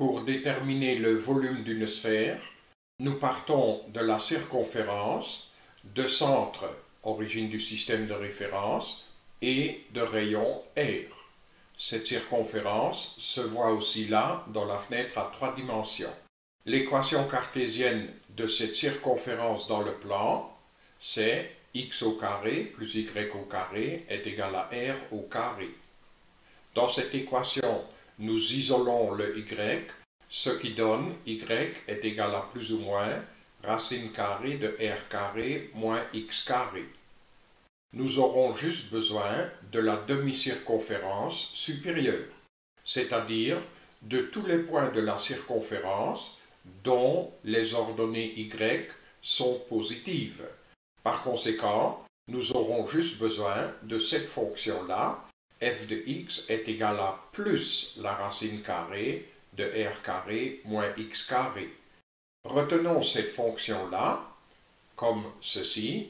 Pour déterminer le volume d'une sphère, nous partons de la circonférence, de centre, origine du système de référence, et de rayon R. Cette circonférence se voit aussi là dans la fenêtre à trois dimensions. L'équation cartésienne de cette circonférence dans le plan, c'est x au carré plus y au carré est égal à r au carré. Dans cette équation, nous isolons le y, ce qui donne y est égal à plus ou moins racine carrée de r carré moins x carré. Nous aurons juste besoin de la demi-circonférence supérieure, c'est-à-dire de tous les points de la circonférence dont les ordonnées y sont positives. Par conséquent, nous aurons juste besoin de cette fonction-là, f de x est égal à plus la racine carrée de r carré moins x carré. Retenons cette fonction-là comme ceci,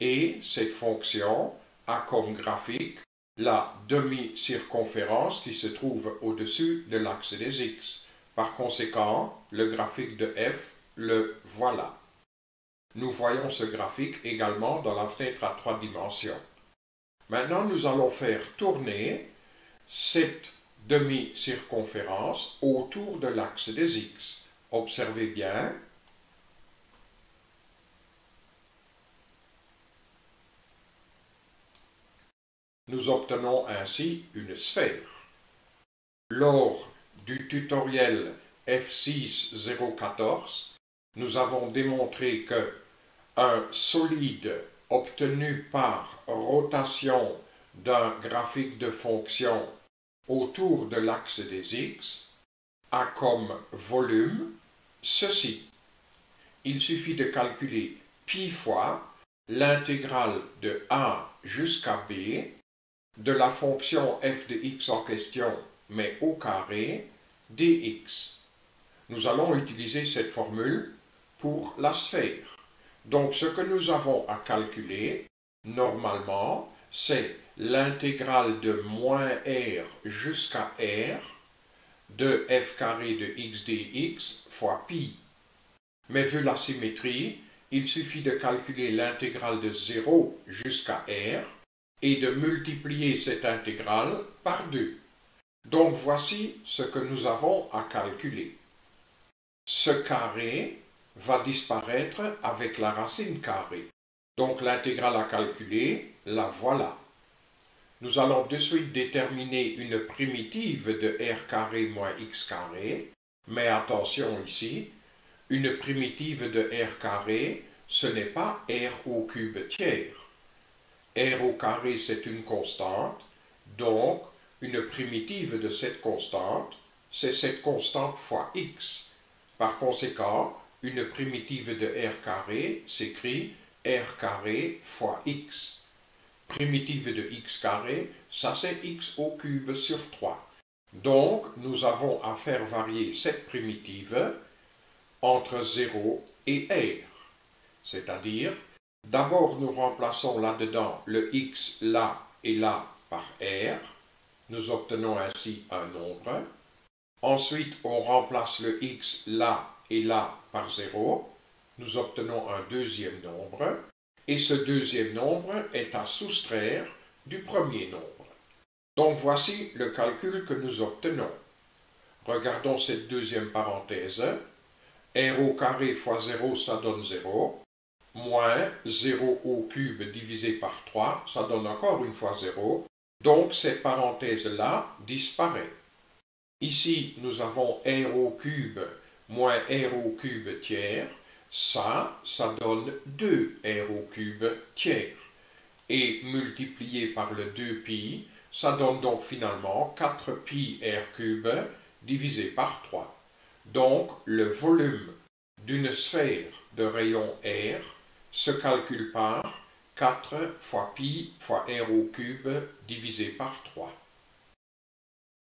et cette fonction a comme graphique la demi-circonférence qui se trouve au-dessus de l'axe des x. Par conséquent, le graphique de f, le voilà. Nous voyons ce graphique également dans la fenêtre à trois dimensions. Maintenant, nous allons faire tourner cette demi-circonférence autour de l'axe des x. Observez bien. Nous obtenons ainsi une sphère. Lors du tutoriel F6014, nous avons démontré que un solide obtenu par rotation d'un graphique de fonction autour de l'axe des x a comme volume ceci. Il suffit de calculer pi fois l'intégrale de a jusqu'à b de la fonction f de x en question mais au carré dx. Nous allons utiliser cette formule pour la sphère. Donc ce que nous avons à calculer, normalement, c'est l'intégrale de moins r jusqu'à r de f carré de x dx fois pi. Mais vu la symétrie, il suffit de calculer l'intégrale de 0 jusqu'à r et de multiplier cette intégrale par 2. Donc voici ce que nous avons à calculer. Ce carré va disparaître avec la racine carrée. Donc l'intégrale à calculer, la voilà. Nous allons de suite déterminer une primitive de r carré moins x carré, mais attention ici, une primitive de r carré, ce n'est pas r au cube tiers. r au carré c'est une constante, donc une primitive de cette constante, c'est cette constante fois x. Par conséquent, une primitive de r carré s'écrit r carré fois x. Primitive de x carré, ça c'est x au cube sur 3. Donc, nous avons à faire varier cette primitive entre 0 et r. C'est-à-dire, d'abord nous remplaçons là-dedans le x là et là par r, nous obtenons ainsi un nombre. Ensuite, on remplace le x là et là par 0. Nous obtenons un deuxième nombre. Et ce deuxième nombre est à soustraire du premier nombre. Donc voici le calcul que nous obtenons. Regardons cette deuxième parenthèse. r au carré fois 0, ça donne 0. Moins 0 au cube divisé par 3, ça donne encore une fois 0. Donc cette parenthèse-là disparaît. Ici, nous avons r au cube moins r au cube tiers. Ça, ça donne 2r au cube tiers. Et multiplié par le 2pi, ça donne donc finalement 4pi r cube divisé par 3. Donc, le volume d'une sphère de rayon r se calcule par 4 fois pi fois r au cube divisé par 3.